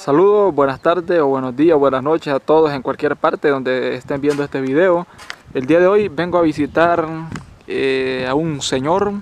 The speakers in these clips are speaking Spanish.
Saludos, buenas tardes o buenos días, buenas noches a todos en cualquier parte donde estén viendo este video. El día de hoy vengo a visitar eh, a un señor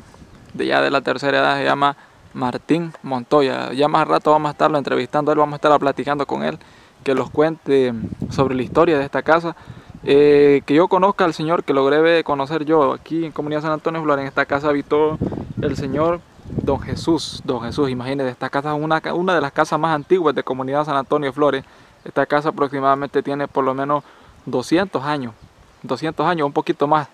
de ya de la tercera edad, se llama Martín Montoya. Ya más rato vamos a estarlo entrevistando, él vamos a estar platicando con él, que los cuente sobre la historia de esta casa. Eh, que yo conozca al señor que logré conocer yo aquí en Comunidad San Antonio Flores. En esta casa habitó el señor Don Jesús. Don Jesús, imagínense, esta casa es una, de las casas más antiguas de Comunidad San Antonio Flores. Esta casa aproximadamente tiene por lo menos 200 años. 200 años, un poquito más.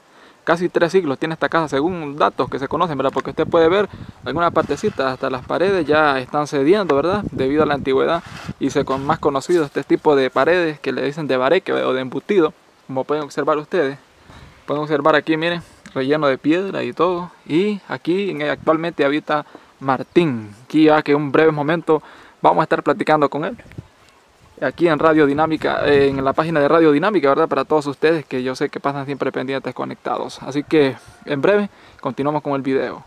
Casi tres siglos tiene esta casa, según datos que se conocen, ¿verdad? Porque usted puede ver alguna partecita, hasta las paredes ya están cediendo, ¿verdad? Debido a la antigüedad y se con más conocido este tipo de paredes que le dicen de bareque o de embutido como pueden observar ustedes. Pueden observar aquí, miren, relleno de piedra y todo. Y aquí actualmente habita Martín. Aquí ya que un breve momento vamos a estar platicando con él. Aquí en Radio Dinámica, eh, en la página de Radio Dinámica, ¿verdad? Para todos ustedes que yo sé que pasan siempre pendientes conectados. Así que en breve continuamos con el video.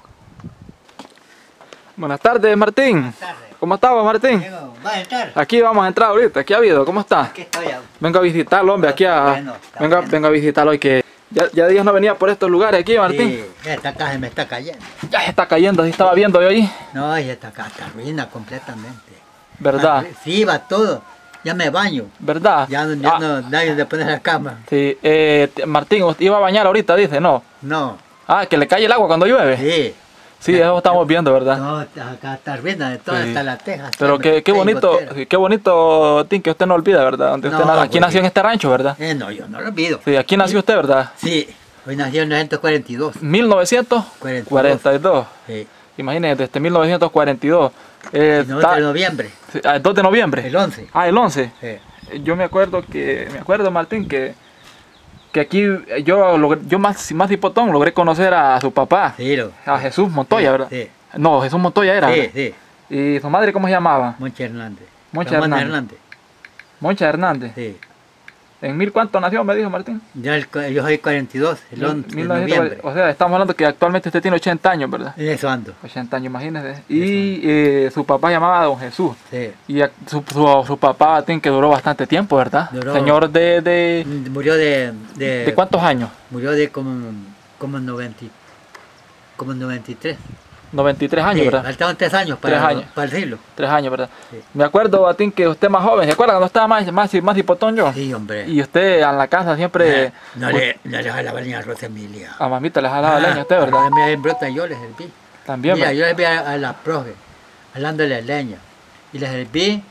Buenas tardes, Martín. Buenas tardes. ¿Cómo estás, Martín? ¿Va a entrar? Aquí vamos a entrar ahorita. ¿Qué ha habido? ¿Cómo está? Aquí estoy. Vengo a visitarlo, hombre, aquí a... vengo, vengo, a visitarlo hoy que... Ya, ya días no venía por estos lugares aquí, Martín. Sí, esta casa me está cayendo. Ya se está cayendo, así estaba viendo yo ahí. No, ya esta casa está ruina completamente. ¿Verdad? Sí, va todo. Ya me baño. ¿Verdad? Ya, ya ah. no nadie de poner la cama. Sí, eh, Martín, ¿iba a bañar ahorita, dice? No. No. Ah, que le cae el agua cuando llueve. Sí. Sí, eso estamos viendo, ¿verdad? No, acá está ruina de toda hasta la teja. Pero qué, qué bonito, qué bonito, Tim, que usted no olvida, ¿verdad? Donde usted aquí nació en este rancho, ¿verdad? Eh, no, yo no lo olvido. Sí, aquí nació usted, ¿verdad? Sí, hoy nació en 1942. 1942. Sí. Imagínese, desde 1942. Eh, el 2 de noviembre. Ah, el 2 de noviembre. El 11. Ah, el 11. Sí. Yo me acuerdo que, me acuerdo, Martín, que que aquí yo logré, yo más, más hipotón logré conocer a su papá, sí, a Jesús Montoya, ¿verdad? Sí. No, Jesús Montoya era. Sí, sí. ¿Y su madre cómo se llamaba? Moncha Hernández. Moncha Hernández. Hernández. Moncha Hernández. Sí. ¿En mil cuánto nació, me dijo Martín? Yo, yo soy 42, el 11 de noviembre. O sea, estamos hablando que actualmente usted tiene 80 años, ¿verdad? En eso ando. 80 años, imagínese. Y eh, su papá llamaba a Don Jesús. Sí. Y su, su, su papá, Martín, que duró bastante tiempo, ¿verdad? Duró, Señor de, de... Murió de, de... ¿De cuántos años? Murió de como, como 90, como 93. 93 años, sí, ¿verdad? Faltaban 3 años para, tres años. para el siglo. 3 años, ¿verdad? Sí. Me acuerdo, Batín, que usted más joven, ¿se acuerda cuando estaba más, más, más hipotón yo? Sí, hombre. Y usted en la casa siempre... No, no, le, no le jalaba leña a Rosa Emilia. A mamita le jalaba ah, leña a usted, ¿verdad? A mí brota yo les serví. También, Mira, yo les vi a, a la profe, jalándole leña. Y les serví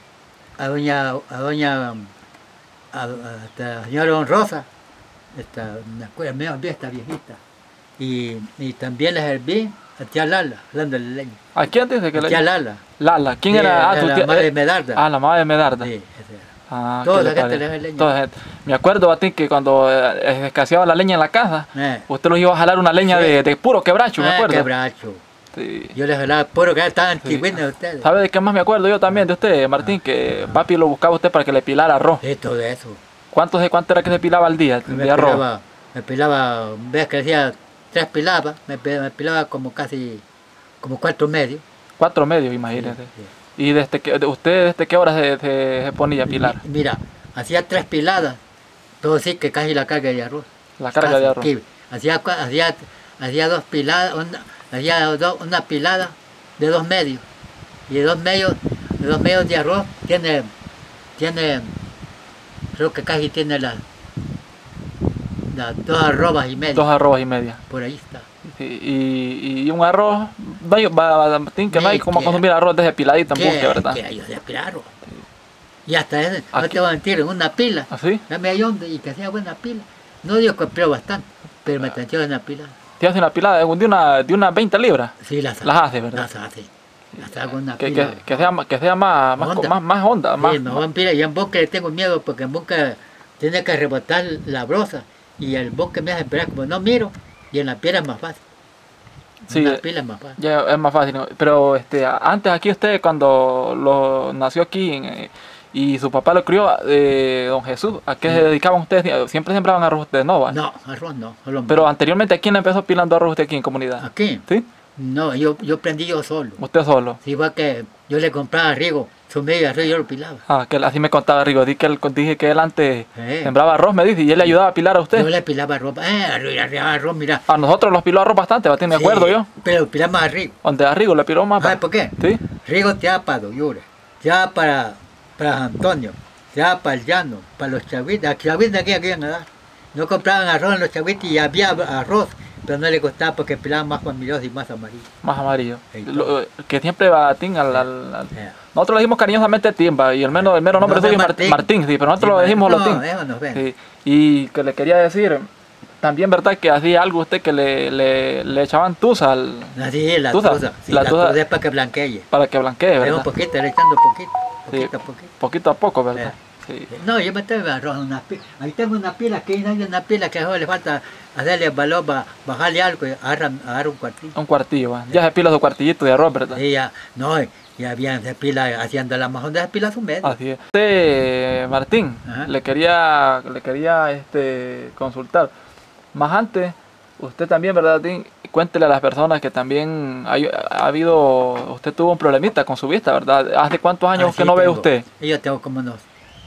a doña, a doña, a, a, la señora Don Rosa, esta, me acuerdo, me vi esta viejita. Y, y también les serví tía Lala, hablando de leña. ¿A quién dice que la Tía Lala. Lala, ¿quién sí, era? Ah, la, tía, madre de Medarda. Ah, la madre de Medarda. Sí, esa era. Ah, Toda la gente le leña. Toda gente. Me acuerdo a ti que cuando eh, escaseaba la leña en la casa, eh. usted los iba a jalar una leña sí. de, de, puro quebracho, me ah, acuerdo. quebracho. Sí. Yo les jalaba puro que estaban sí. de ustedes. ¿Sabe de qué más me acuerdo yo también de usted, Martín? Que papi lo buscaba usted para que le pilara arroz. Sí, todo eso. ¿Cuánto, de cuánto era que se pilaba al día me de arroz? Pilaba, me pilaba, ves que decía tres pilaba, me, me pilaba como casi como cuatro medios. Cuatro medios, imagínese. Sí, sí. ¿Y desde que, usted desde qué hora se, ponía a pilar? Mira, hacía tres piladas, todo sí que casi la carga de arroz. La carga casi, de arroz. Hacía, hacía, hacía dos piladas, una, hacía do, una pilada de dos medios. Y de dos medios, de dos medios de arroz tiene, tiene, creo que casi tiene las dos arrobas y media. Dos arrobas y media. Por ahí está. Y, y, un arroz, que no hay como consumir arroz desdepiladito en busque, ¿verdad? Que arroz. Y hasta ese, no te voy a mentir, en una pila. ¿Ah, sí? Dame ahí donde y que hacía buena pila. No digo que empleo bastante, pero me tenía una pila. ¿Te hace una pila de una, de unas 20 libras? Sí, las, las hace, ¿verdad? Las hace. Las hago una que, pila. Que, que, sea, que sea más, más, honda. más, más honda. Más, sí, mejor en pila. Y en bosque le tengo miedo porque en bosque tiene que rebotar la brosa. Y el bosque me hace esperar como no miro. Y en la piedra es más fácil. Sí, Una pila es más fácil. Ya es más fácil. ¿no? Pero este, antes aquí usted, cuando lo nació aquí en, y su papá lo crió, eh, don Jesús, ¿a qué se dedicaban ustedes? ¿Siempre sembraban arroz ustedes? No, ¿vale? No, arroz no. arroz Pero anteriormente, ¿a quién empezó pilando arroz usted aquí en comunidad? ¿Aquí? ¿Sí? No, yo, yo prendí yo solo. Usted solo. Sí, igual que yo le compraba a Rigo, su medio arroz y yo lo pilaba. Ah, que así me contaba Rigo. Dije que él, dije que él antes Eh. sembraba arroz, me dice, y él le ayudaba a pilar a usted. Yo le pilaba arroz, eh, arroz, arroz, mira. A nosotros los piló arroz bastante, ¿va? ¿me Sí, acuerdo yo? Pero pilamos a Rigo. Donde a Rigo le piló más. ¿Sabes por qué? Sí. Rigo te da para Doyura, te da para, para Antonio, te da para el llano, para los chavitas. Los chavitas aquí, aquí iban a dar. No compraban arroz en los chavitas y había arroz, pero no le costaba porque pilaban más familiares y más amarillo. Más amarillo. Sí, Lo- que siempre va a Tim al, al- al- Eh. Nosotros le dijimos cariñosamente Timba y el mero, el mero nombre No, suyo es Martín. Martín. Sí, pero nosotros Sí, lo dijimos los no, Tim. ven. Sí. Y que le quería decir, también verdad que hacía algo usted que le, le, le echaban tusa al, Así, la Tusa, tusa. Sí, la la, tusa. tusa es para que blanquee. para que blanquee, Es un ¿verdad? poquito, le echando poquito, Sí. poquito, poquito. Poquito a poco, ¿verdad? Eh. Sí. No, yo me tengo arroz una pila. Ahí tengo una pila, que hay una pila que a veces le falta hacerle valor, ba- bajarle algo y agarrar, agarrar un cuartillo. Un cuartillo, ¿va? ya se pila su cuartillito de arroz, ¿verdad? Y ya, no, y habían de pila haciendo la majón de las pilas un mes. Así es. Usted, Martín, Ajá. le quería, le quería este, consultar. Más antes, usted también, ¿verdad, Martín? Cuéntele a las personas que también hay- ha habido, usted tuvo un problemita con su vista, ¿verdad? ¿Hace cuántos años Así que no ve usted? Yo tengo como unos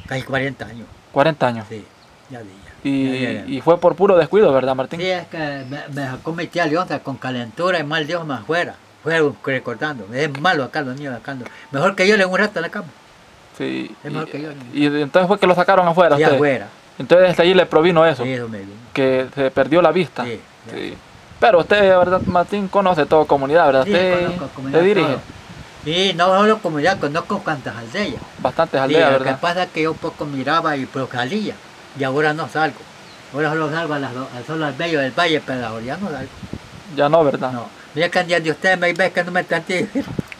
casi 40 años. 40 años. Sí, ya día. Y, Ya, ya, ya. y fue por puro descuido, ¿verdad, Martín? Sí, es que me, me sacó mi tía Leonza con calentura y mal Dios más afuera. Fuera recordando. Es malo acá los niños acá. Mejor que yo le un rato en la cama. Sí. Es mejor que yo. Y, y entonces fue que lo sacaron afuera. Sí, usted. afuera. Entonces desde allí le provino eso, Sí, eso me vino. que se perdió la vista. Sí. Sí. Pero usted, ¿verdad, Martín? Conoce todo comunidad, ¿verdad? Sí, usted conozco comunidad se dirige todo. Y no solo comunidad, conozco cuantas aldeas. bastantes Sí, aldeas, lo que ¿verdad? pasa es que yo un poco miraba y pero salía. Y ahora no salgo. Ahora solo salgo a las, a solo al medio del valle, pero ahora ya no salgo. Ya no, ¿verdad? No. Mira que de ustedes me ve que no me están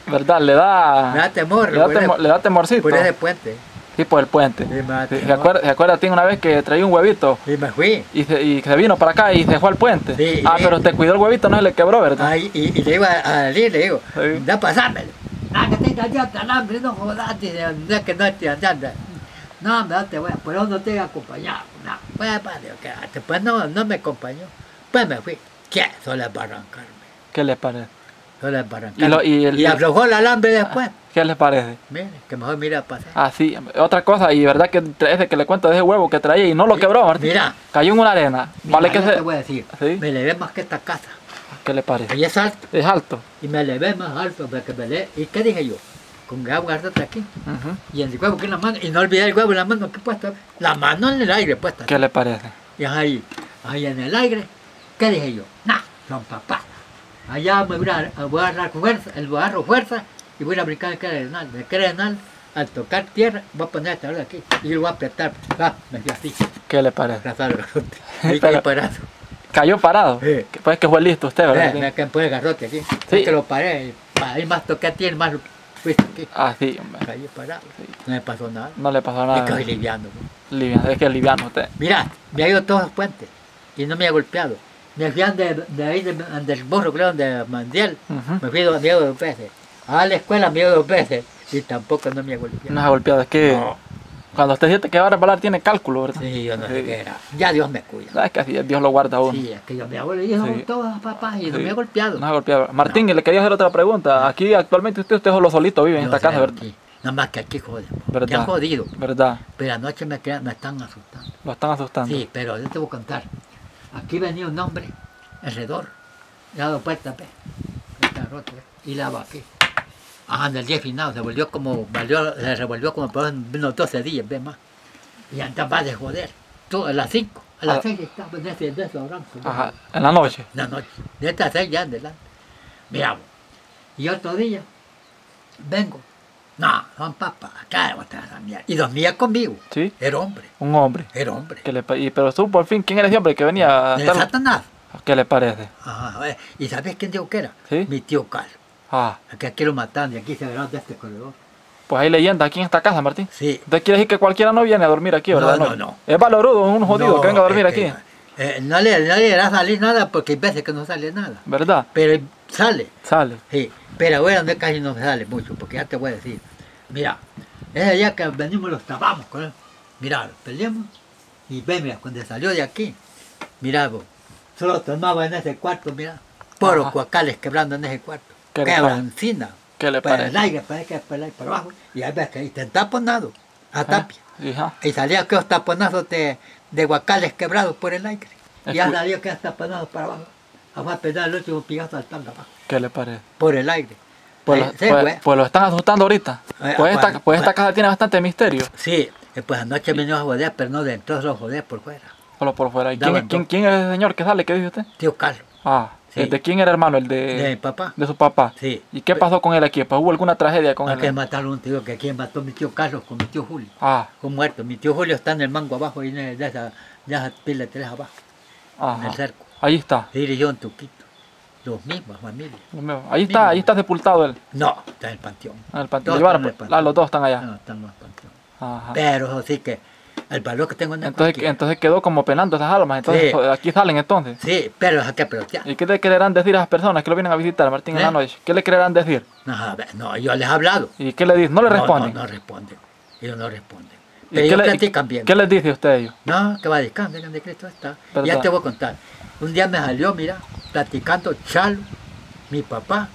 ¿Verdad? Le da, Me da temor. le da, por ese- temor- le da temorcito. por ese puente. Sí, por el puente. Sí, me Sí, ¿Se temor. acuerda, ¿Se acuerda una vez que traía un huevito Y me fui. y se, y se vino para acá y se fue al puente? Sí, ah, sí. pero te cuidó el huevito, no se le quebró, ¿verdad? Ahí, y, y le iba a salir, le digo, Sí. da pasármelo. Ah, que tenga ya alambre, no jodas, dice, no que no esté andando. No, no te voy eso no te voy a acompañar. No, pues, digo, quédate. Pues no, no me acompañó. Pues me fui. ¿Qué? Solo es para arrancarme. ¿Qué les parece? Solo es para arrancarme. Y lo- y el- aflojó el alambre después. ¿Qué les parece? Mire, que mejor mira pasar. Ah, sí. Otra cosa, y verdad que ese que le cuento de ese huevo que traía y no lo quebró, Martín. Mira. Cayó en una arena. Vale Mira, que yo se... te voy a decir, Sí. me levé más que esta casa. ¿Qué le parece? Ahí es alto. Es alto. Y me levé más alto porque me le... ¿Y qué dije yo? Con agua harta aquí. Ujú. Y el huevo que en la mano, y no olvidé el huevo en la mano que puesta, la mano en el aire puesta. ¿Qué le parece? Y ahí, ahí en el aire, ¿qué dije yo? Nah, son papás. Allá me voy a, voy a agarrar fuerza, el agarro fuerza y voy a brincar el crerenal. El crerenal, al tocar tierra, voy a poner esta hora aquí y lo voy a apretar. Ah, me dio así, ¿Qué le parece? el Pero-. Cayó parado. Sí. Que- Pues que fue listo usted, Eh, ¿verdad? me quedé por el garrote aquí. Sí. Es que lo paré, ahí más toqué a ti, más fuiste aquí. Ah, sí, hombre. Caí parado. Sí. No me pasó nada. No le pasó nada. caí liviano. Liviano, es que es liviano usted. Mira, me ha ido todos los puentes y no me ha golpeado. Me fui de, de ahí, de- del burro, creo, de Mandiel. Ujú. Me fui dos, dos veces. A la escuela me he ido dos veces y tampoco no me ha golpeado. No se ha golpeado. Es que No. Cuando usted siente que va a resbalar tiene cálculo, ¿verdad? Sí, yo no sé Sí. qué era. Ya Dios me cuida. ¿Sabes que así es? Dios lo guarda a uno? Sí, es que yo me hago le dijo Sí. todos papás y no Sí. me ha golpeado. No ha golpeado. Martín, le quería hacer otra pregunta. Aquí actualmente usted, usted solo solito vive en Yo esta casa, ¿verdad? aquí. Nada más que aquí joden. ¿Verdad? Que han jodido. ¿Verdad? Pero anoche me, me están asustando. Lo están asustando. Sí, pero yo te voy a contar. Aquí venía un hombre alrededor. Dado puerta, pe. Ve. Y la aquí. Ah, en el día final se volvió como, valió, se revolvió como por unos 12 días, ve más. Y andaba de joder. Tú, a las 5, a Ah. las 6 estaba en ese, en ve. Ajá. En la noche. La noche. De estas 6 ya en adelante. Mira, vos. y otro día, vengo. No, son papá, acá estar esa mierda. Y dormía conmigo. Sí. Era hombre, Un hombre. era hombre. Que le, y, pero supo por fin quién era ese hombre que venía a De estar- Satanás. ¿Qué le parece? Ajá, eh, ¿Y sabes quién dijo que era? Sí. Mi tío Carlos. Ah, Que aquí lo mataron y aquí se agarraron de este corredor. pues hay leyenda aquí en esta casa, Martín. Sí. Usted quiere decir que cualquiera no viene a dormir aquí, No, ¿verdad? no, no. Es valorudo, un jodido No, que venga a dormir aquí. eh, no, le, no le hará salir nada porque hay veces que no sale nada. ¿Verdad? Pero sale. Sale. Sí. Pero ahora no, casi no sale mucho porque ya te voy a decir. Mira, ese día que venimos los tapamos con él. Mira, peleamos y ve, mira, cuando salió de aquí, mira, vos, solo tomaba en ese cuarto, mira, Puros Ajá. cuacales quebrando en ese cuarto. ¿Qué le Quebran parece? encina. ¿Qué le Para el aire, que es para el aire, para abajo. Y ahí ves que ahí te taponado a Ah, tapia. Hija. Y salía aquellos taponazos de, de guacales quebrados por el aire. Y Escu- salía aquellos taponados para abajo. Vamos a pegar el último pigazo saltando abajo. ¿Qué le parece? Por el aire. Pues, Eh, lo, sí, pues- güey. pues lo están asustando ahorita. Eh, Pues esta, pues esta bueno. casa tiene bastante misterio. Sí, eh, pues anoche vino a joder, pero no dentro, solo joder por fuera. Solo por fuera. ¿Y quién, quién, es ese señor que sale? ¿Qué dice usted? Tío Carlos, Ah, Sí. ¿el ¿de quién era hermano? El de mi de, papá. de su papá. Sí. ¿Y qué pasó con él aquí? Pues hubo alguna tragedia con que él. matar a un tío que quien mató a mi tío Carlos con mi tío Julio. Ah, Fue muerto. Mi tío Julio está en el mango abajo y de esa, esa pila de tres abajo, en ajá. el cerco. Ahí está. Se dirigió en Tuquito. Los mismos mío. Ahí está, ahí está sepultado él. No, está en el panteón. En el panteón. Todos Llevaron, están en el pues, panteón. ah, los dos están allá. No, están en el panteón. Ajá. Pero eso sí que el valor que tengo en el Entonces, cualquiera. entonces quedó como penando esas almas. Entonces Sí. de aquí salen entonces. Sí, pero es que proteger. ¿Y qué le quererán decir a esas personas que lo vienen a visitar, Martín, en ¿Eh? la noche? ¿Qué le quererán decir? No, ver, no, yo les he hablado. ¿Y qué le dicen? No le No, responden. No, no responden. Ellos no responden. ¿Y Pero qué ellos le- bien. ¿Qué les dice usted a ellos? No, que va a descansar, vengan de Cristo está. ¿Verdad? Ya te voy a contar. Un día me salió, mira, platicando Chalo, mi papá,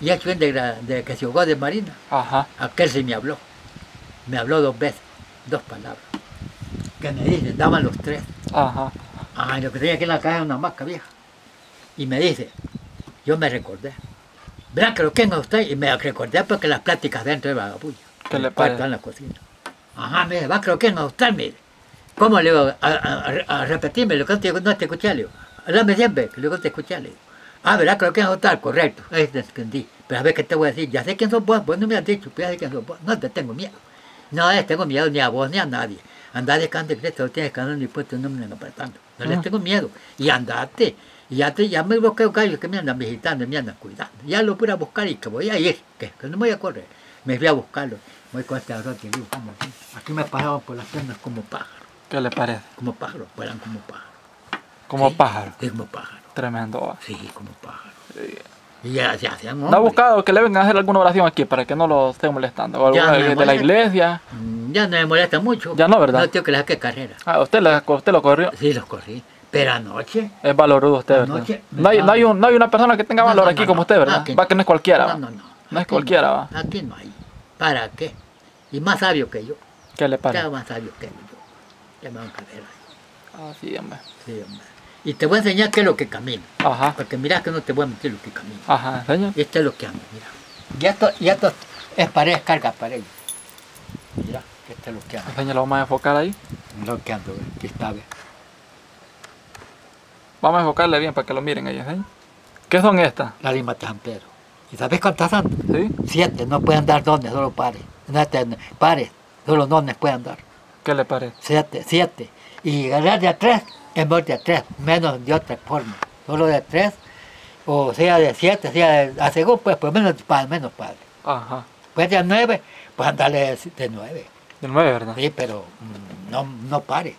y el de, de que se ahogó de Marina. Ajá. Aquel sí me habló. Me habló dos veces, dos palabras. Que me dice, daban los tres. Ajá. Ah, lo que tenía aquí en la caja una maca vieja. Y me dice, yo me recordé. Verá que lo que venga usted, y me recordé porque las pláticas dentro de vagabulla. ¿Qué le parece? en la cocina. Ajá, me dice, va que lo que venga usted, mire. ¿Cómo le digo? A, a- a repetirme lo que te, no te escuché, le digo. Háblame siempre, que luego te escuché, le digo. Ah, ¿verdad que lo que venga usted? Correcto. Ahí te entendí. Pero a ver qué te voy a decir. Ya sé quién sos vos, vos no me has dicho, pero ya sé quién sos vos. No te tengo miedo. No les tengo miedo ni a vos ni a nadie. Andá de canto de no tienes que andar ni puesto un nombre apretando. No les Ah. tengo miedo. Y andate. Y ya, te, ya me busqué gallos que me andan visitando y me andan cuidando. Ya lo pude buscar y que voy a ir, que, que no voy a correr. Me fui a buscarlo. Voy con este arroz y digo, aquí. Aquí me pasaban por las piernas como pájaro. ¿Qué le parece? Como pájaro, vuelan como pájaro. Como Sí. pájaro. Sí, como pájaro. Tremendo. Sí, como pájaro. Y ya se hacían ¿No ha buscado que le vengan a hacer alguna oración aquí para que no lo estén molestando? ¿O alguna me de la iglesia? Mm, Ya no me molesta mucho. Ya no, ¿verdad? No tengo que le saque carrera. Ah, usted, lo corrió. Sí, los corrí. Pero anoche. Es valorudo usted, ¿verdad? Anoche No hay, no, hay estaba- un- no hay una persona que tenga valor no, aquí como usted, ¿verdad? Aquí Va que no es cualquiera, No, no, no. No es cualquiera, va. Aquí no hay. ¿Para qué? Y más sabio que yo. ¿Qué le parece? más sabio que yo. Ya me van a caer ahí. Ah, sí, hombre. Sí, hombre. Y te voy a enseñar qué es lo que camino. Ajá, Porque mira que no te voy a mentir lo que camino. ajá, enseña. Y esto es lo que ando, mira. Y esto, y esto es pared, carga pared. Mira, es que ando. Enseña, lo vamos a enfocar ahí. Lo que está, ve. Vamos a enfocarle bien para que lo miren ahí, enseña. ¿Qué son estas? La lima Pedro. ¿Y sabes cuántas andan? ¿Sí? Siete, no pueden dar dones, solo pares. No, este, pares, solo dones pueden dar. ¿Qué le parece? Siete, siete. Y ganar de a tres, en vez de a tres, menos de otra forma. Solo de tres, o sea de siete, sea de, a según, pues, por menos padre, menos padre. Ajá. Pues de a nueve, pues andarle de nueve. Del 9, ¿verdad? Sí, pero mm, no, no pare.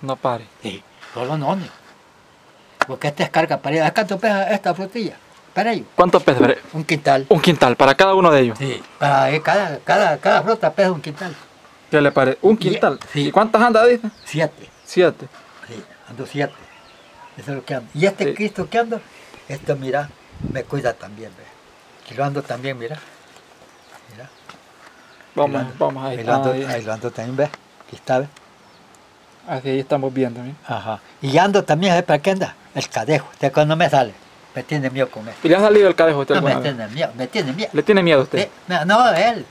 No pare. Sí, solo nones. Porque esta es carga para ellos. ¿Cuánto pesa esta frutilla? Para ellos. ¿Cuántos pesos? Veré, Un quintal. Un quintal para cada uno de ellos. Sí. Para eh, cada, cada, cada fruta pesa un quintal. ¿Qué le parece? Un quintal. sí. ¿Y cuántas anda, dice? Siete. Siete. Sí, ando siete. Eso es lo que ando. Y este Sí. Cristo que ando, esto mira, me cuida también, ve. Y lo ando también, mira. Mira. Vamos, vamos ahí. Ahí lo ando, ahí. ahí lo ando también, ve. Aquí está, ve. Así ahí estamos viendo. ¿sí? Ajá. Y ando también, ¿sabes para qué anda? El cadejo. Usted cuando me sale, me tiene miedo con él. ¿Y le ha salido el cadejo a usted No, me vez? tiene miedo, me tiene miedo. ¿Le tiene miedo a usted? No, no, él.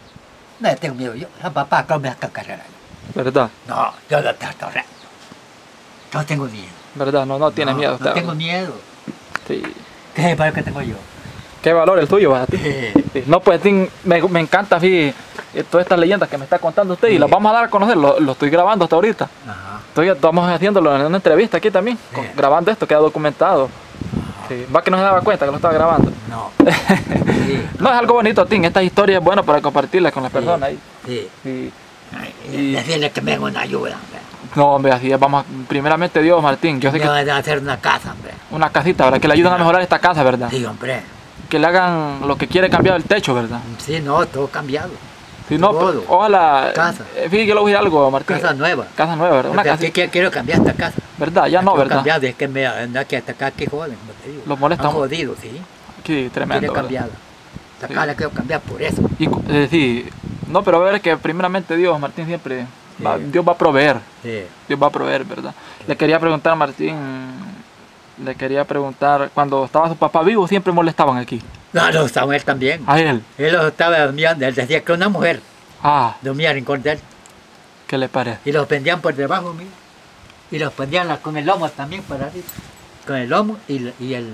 No le tengo miedo yo. Papá, ¿cómo me saca carrera? ¿Verdad? No, yo lo trato recto. No tengo miedo. ¿Verdad? No, no tiene No, miedo usted. No tengo miedo. Sí. ¿Qué es para que tengo yo? ¿Qué valor el tuyo. No, pues me, me encanta sí, eh, todas estas leyendas que me está contando usted y las vamos a dar a conocer. Lo, lo estoy grabando hasta ahorita. Ajá. Estoy, estamos haciéndolo en una entrevista aquí también, con- grabando esto, queda documentado. Sí. Va que no se daba cuenta que lo estaba grabando. No. Sí. No, es algo bonito, Tim. Esta historia es buena para compartirla con las personas. ahí. Sí. Y- Decirle que me haga una ayuda, hombre. No, hombre, así es. Vamos, a- primeramente Dios, Martín. Yo sé Me que van a hacer una casa, hombre. una casita, ¿verdad? Que le ayuden a mejorar esta casa, ¿verdad? Sí, hombre. Que le hagan lo que quiere cambiar el techo, ¿verdad? Sí, no, todo cambiado. Sí, no, todo. pero ojalá. Casa. eh, Fíjate que le voy a decir algo, Martín. Casa nueva. Casa nueva, ¿verdad? Una casa. que- quiero cambiar esta casa. ¿Verdad? Ya no, Quiero ¿verdad? cambiar, es que me anda que hasta acá que joden, como te digo. Los molesta Han jodido, sí. Sí, tremendo. ¿verdad? cambiarla. Esta Sí. casa la quiero cambiar por eso. Y, eh, sí, no, pero a ver que primeramente Dios, Martín, siempre. va-. Dios va a proveer. Sí. Dios va a proveer, ¿verdad? Le quería preguntar, Martín. Le quería preguntar, cuando estaba su papá vivo, siempre molestaban aquí. No, no, Samuel también. A él. Él los estaba dormiendo, él decía que una mujer Ah, dormía en rincón de él. ¿qué le parece? Y los pendían por debajo mío. Y los pendían la- con el lomo también para arriba. Con el lomo y, y, el,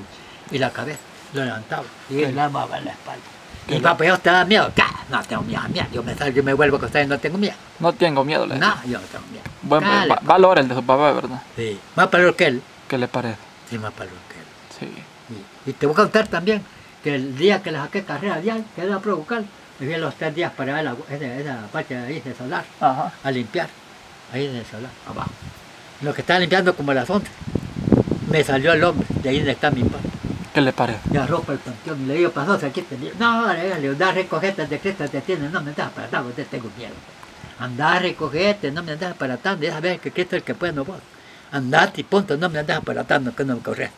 y la cabeza. Lo levantaba. Y él la amaba en la espalda. Y papá, yo da miedo. ¿Qué? No tengo miedo, miedo. Yo me salgo, yo me vuelvo a acostar y no tengo miedo. No tengo miedo, le No, yo no tengo miedo. Buen Dale, va- pa. valor el de su papá, ¿verdad? Sí. Más para que él. ¿Qué le parece? Para. Sí. Y, y te voy a contar también que el día que le saqué carrera diaria, que era a provocar, me fui a los tres días para ver la, esa, esa parte de ahí de solar, Ajá. a limpiar, ahí en el solar, abajo. Lo que estaba limpiando como a las 11, me salió el hombre, de ahí donde está mi padre, ¿Qué le parece? ya ropa el panteón, y le digo, pasó, aquí te digo, no, le digo, le digo, anda a recogerte de cresta te tiene, no me andas para atrás, te tengo miedo. Anda a recogerte, no me andas para atrás, deja ver que Cristo es el que puede, no vos. Andate y punto, no me andas no, que no me corres.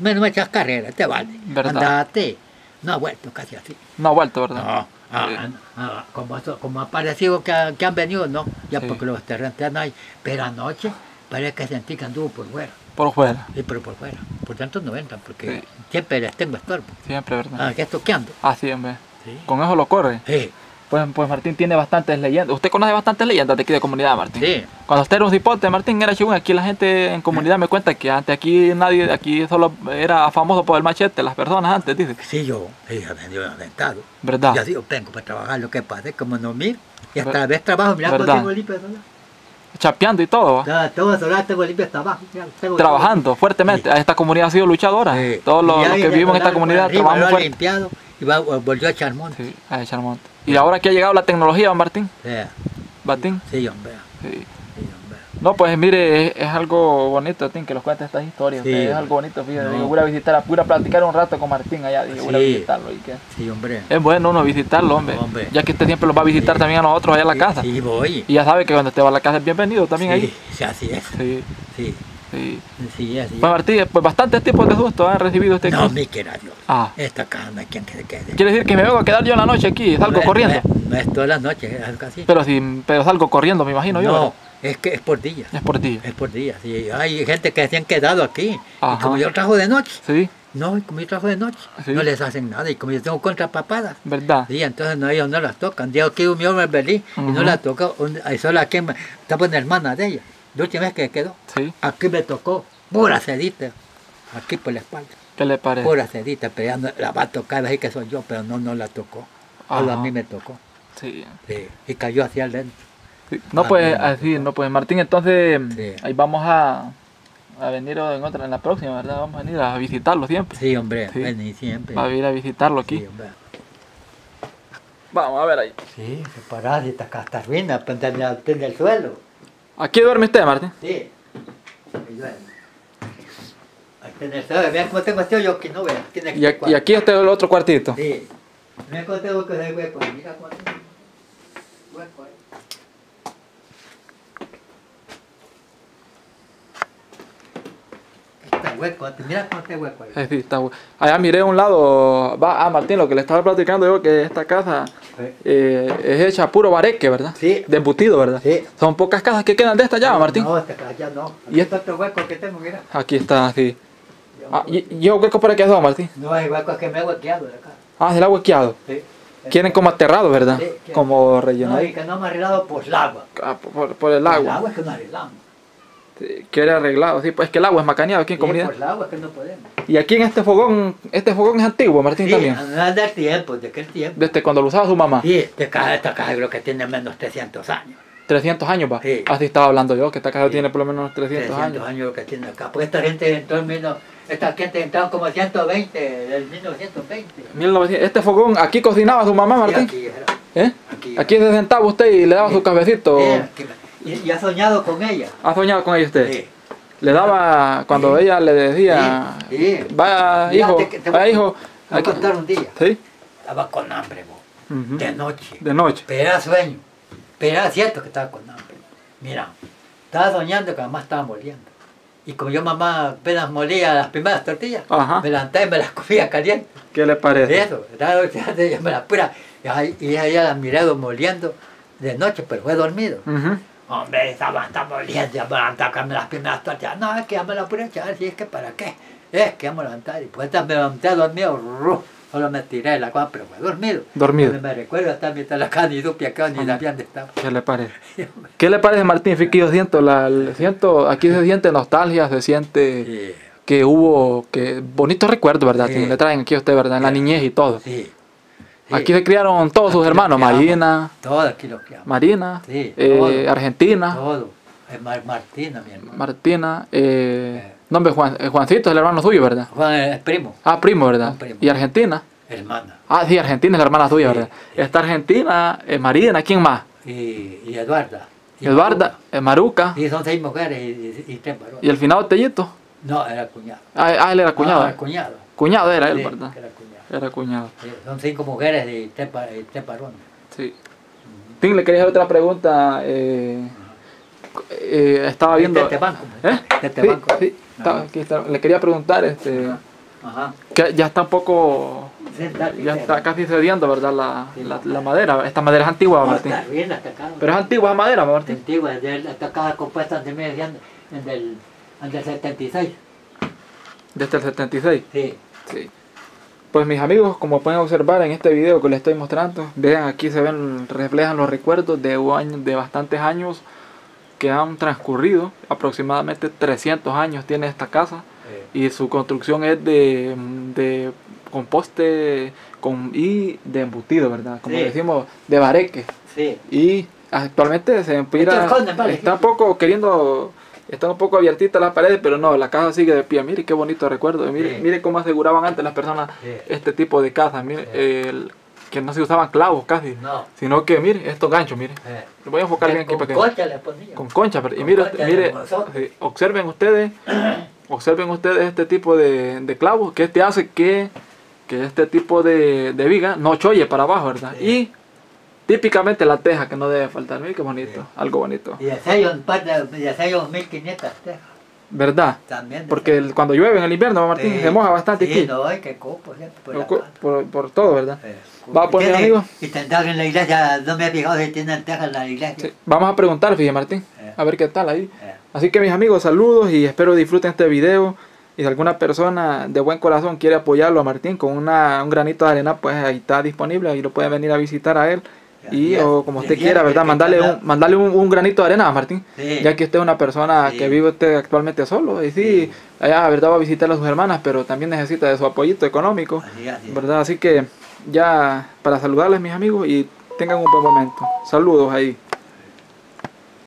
Me no me echas carrera, te vale. ¿Verdad? Andate. No ha vuelto casi así. No ha vuelto, ¿verdad? No, ah, Sí. ah, ah, como, ha parecido que, han- que han venido, no, ya Sí. porque los terrenales no hay. Pero anoche parece que sentí que anduvo por fuera. Por fuera. Sí, pero por fuera. Por tanto no entran, porque Sí. siempre les tengo estorbo. Siempre, ¿verdad? Ah, que esto que ando. Así, hombre. Sí. Con eso lo corre. Sí, Pues, pues Martín tiene bastantes leyendas. Usted conoce bastantes leyendas de aquí de comunidad, Martín. sí. Cuando usted era un cipote, Martín era chingón. Aquí la gente en comunidad me cuenta que antes aquí nadie, aquí solo era famoso por el machete, las personas antes, dice. Sí, yo, sí, yo he aventado. ¿Verdad? Yo tengo para trabajar lo que pasa, como no miro. Y hasta la vez trabajo, ¿Verdad? tengo limpio. Chapeando y todo, ¿va? Todo, solar tengo limpio hasta abajo. tengo- Trabajando fuertemente. Esta comunidad ha sido luchadora. Sí. Todos los, que vivimos en esta comunidad arriba, trabajamos lo ha fuerte. limpiado y va, volvió a echar monte. Sí, a echar monte. Y ahora que ha llegado la tecnología, Martín, Sí, Batín. sí, hombre. Sí. No, pues mire, es, es algo bonito, Martín, que los cuente estas historias. Sí. Es algo bonito, fíjate. No. Digo, voy a visitar, voy a platicar un rato con Martín allá. Dije, voy a visitarlo. Y que Sí, hombre. es bueno uno visitarlo, hombre. Hombre. Ya que usted siempre los va a visitar Sí. también a nosotros allá a la casa. Sí, voy. Y ya sabe que cuando usted va a la casa es bienvenido también sí, ahí. Sí, así es. Sí, Sí, sí. sí, así Pues Martín, pues bastantes tipos de sustos ha recibido usted es. No, aquí. mi quiera Dios. Ah, Esta casa no hay quien que se quede. quiere decir que me vengo a quedar yo en la noche aquí, salgo No es- corriendo. No es, no es todas las noches, es algo así. Pero si, pero salgo corriendo, me imagino yo. no, es que es por días. Es por ti. Es por días. Sí, hay gente que se han quedado aquí. Ajá. Y como yo trabajo de noche, Sí, no, y como yo trabajo de noche, Sí. no les hacen nada. Y como yo tengo contrapapadas, ¿verdad? Sí, entonces no, ellos no las tocan. Digo que un me belí y no la ahí solo aquí estaba una hermana de ella. La última vez que quedó, Sí. aquí me tocó pura sedita. Aquí por la espalda, ¿Qué le parece? pura sedita, pero ya no, la va a tocar, así que soy yo, pero no, no la tocó. Solo a mí me tocó. Sí. Sí, y cayó hacia adentro. Sí. No, Ah, pues así, no, pues Martín, entonces Sí. ahí vamos a, a venir en otra, en la próxima, ¿verdad? Vamos a venir a visitarlo siempre. Sí, hombre, Sí. ven y siempre. Va a ir a visitarlo aquí. Sí, hombre. Vamos a ver ahí. Sí, se parás y está ruina, en el, en el suelo. ¿Aquí duerme usted, Martín? Sí. Ahí duerme. Suelo. Vean cómo tengo este hoyo aquí, no vean. Y, aquí- aquí está el otro cuartito. Sí. Mira cómo tengo que hacer hueco. ahí, Mira cómo tengo hueco ahí. Está hueco, mira cómo está hueco ahí. Sí, está bu- Allá miré a un lado, va, ah, Martín, lo que le estaba platicando yo, que esta casa eh, es hecha puro bareque, ¿verdad? Sí. De embutido, ¿verdad? Sí. Son pocas casas que quedan de esta ya, Martín. No, esta casa ya no. ¿Y Aquí este? está otro hueco que tengo, mira. Aquí está, sí. Ah, ¿y, y yo qué por aquí has dado, Martín? No hay huecos que me he huequeado de acá. Ah, se la ha huequeado. Sí. Quieren como aterrado, ¿verdad? Sí. Como No, rellenado. y que no me ha arreglado por el agua. Ah, por, por el El agua. agua es que no arreglamos. Sí, Quiere arreglado, sí, pues es que el agua es macaneado aquí en Sí, comunidad. por el agua es que no podemos. Y aquí en este fogón, este fogón es antiguo, Martín, Sí, también. no es del tiempo, de aquel tiempo. Desde cuando lo usaba su mamá. Sí, esta casa, esta casa creo que tiene menos 300 años. 300 años, va. Sí. Así estaba hablando yo, que esta casa Sí. tiene por lo menos 300, 300 años. años lo que tiene acá. Porque esta gente entró en mil- esta gente entró como 120, del 1920. 1900 Este fogón, aquí cocinaba su mamá, Sí, Martín. aquí era. ¿Eh? aquí. Aquí se sentaba usted y le daba su cafecito. Sí, aquí. Y, y ha soñado con ella. ¿Ha soñado con ella usted? Sí. Le daba, cuando Sí. ella le decía, Sí, vaya Mira, hijo, te- te voy- vaya hijo. Voy a aquí". contar un día. ¿Sí? Estaba con hambre. Ujú. de noche. De noche. Pero era sueño. Pero era cierto que estaba con hambre. Mira, estaba soñando que mamá estaba moliendo. Y como yo mamá apenas molía las primeras tortillas, Ajá. me levanté y me las comía calientes. ¿Qué le parece? Eso, yo me las pura. Y ella la mirado moliendo de noche, pero fue dormido. Ujú. Hombre, estaba, moliendo, ya me levanté a comer las primeras tortillas. No, es que ya me la pura echar, si es que para qué. Es que ya me levanté. Y pues me levanté dormido, solo me tiré de la cama, pero fue dormido. Dormido. No me recuerdo hasta mitad de la cama, ni supe acá, ni sabía dónde estaba. ¿Qué le parece? ¿Qué le parece, Martín? Fíjate que yo siento, la, siento, aquí se siente nostalgia, se siente Sí, que hubo, que bonitos recuerdos, ¿verdad? Sí. Que le traen aquí a usted, ¿verdad? En la niñez y todo. sí. Aquí se criaron todos sus hermanos, los. Marina, Todo aquí lo que amo. Marina, Sí, eh, todo. Argentina, Todo. Mar- Martina, mi hermano. Martina, eh, Eh. no, hombre, Juan, eh, Juancito es el hermano suyo, ¿verdad? Juan es primo, Ah, primo, ¿verdad? Primo. Y Argentina. hermana. Ah, sí, Argentina es la hermana suya, Sí, ¿verdad? sí. Está Argentina, eh, Marina, ¿quién más? Y, y Eduarda. Y Eduarda, eh, Maruca, Y son seis mujeres y, y, y tres varones. y el finado Tellito. No, era cuñado. Ah, ah, él era cuñado. Ah, cuñado. Cuñado era él, ¿verdad? Era cuñado. Era cuñado. Son cinco mujeres y tres, y tres varones. Sí. Tim, le quería hacer otra pregunta. eh, eh, estaba viendo. Este banco. ¿Eh? Este Sí, banco. sí, estaba- aquí está. Le quería preguntar, este, Ajá. que ya está un poco, ya está casi cediendo, ¿verdad? La, Sí. la, la madera. Esta madera es antigua, No, Martín. está bien atacado. Pero es antigua esa madera, Martín. antigua, es de esta casa compuesta de medio en el, en el 76. Desde el 76. Sí. Sí. Pues mis amigos, como pueden observar en este video que les estoy mostrando, vean aquí se ven, reflejan los recuerdos de, de bastantes años que han transcurrido. Aproximadamente 300 años tiene esta casa y su construcción es de, de composte con, y de embutido, ¿verdad? Como Sí. decimos, de bareque. Sí. Y actualmente se empira, está un poco queriendo, está un poco abiertita las paredes, pero no, la casa sigue de pie. Mire qué bonito recuerdo. Mire, Sí. mire cómo aseguraban antes las personas Sí. este tipo de casas. Mire, Sí. el- que no se usaban clavos casi, No. sino que mire estos ganchos, mire. Lo voy a enfocar bien aquí Con para que concha le ponía. con concha, pero- y Con mire, concha mire, observen ustedes, observen ustedes este tipo de, de clavos que este hace que, que este tipo de, de viga no cholle para abajo, ¿verdad? Y típicamente la teja que no debe faltar, mire qué bonito, Sí. algo bonito, Y sello, un par de, de sello 1500 tejas. ¿verdad? También. Porque el- cuando llueve en el invierno, Martín, Sí. se moja bastante sí, aquí, no, hay que copo, por por, por- por todo, ¿verdad? Va a poner, amigo. Y tendrán en la iglesia, no me he fijado si tienen tejas en la iglesia. Vamos a preguntar, fíjate Martín, a ver qué tal ahí. Así que mis amigos, saludos y espero disfruten este video. Y si alguna persona de buen corazón quiere apoyarlo a Martín con una, un granito de arena, pues ahí está disponible, ahí lo pueden venir a visitar a él. Y o como usted quiera, ¿verdad? Mandarle un, mandarle un, un granito de arena a Martín. Sí. Ya que usted es una persona Sí. que vive usted actualmente solo. Y sí, Sí. allá, ¿verdad? Va a visitar a sus hermanas, pero también necesita de su apoyito económico. Así, así. ¿Verdad? Así que ya para saludarles mis amigos y tengan un buen momento. Saludos ahí.